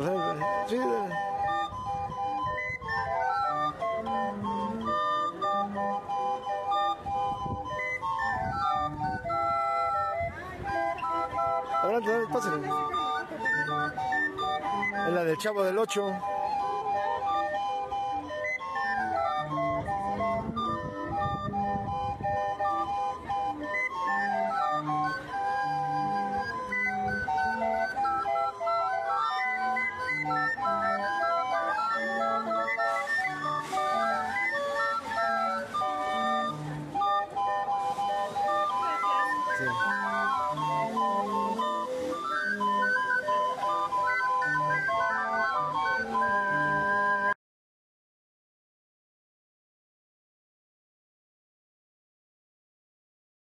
Adelante, adelante, pásale. Es la del Chavo del 8. 见。